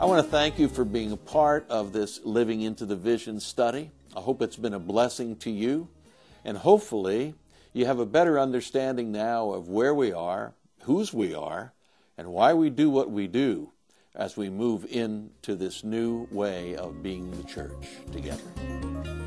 I want to thank you for being a part of this Living into the Vision study. I hope it's been a blessing to you, and hopefully, you have a better understanding now of where we are, whose we are, and why we do what we do as we move into this new way of being the church together.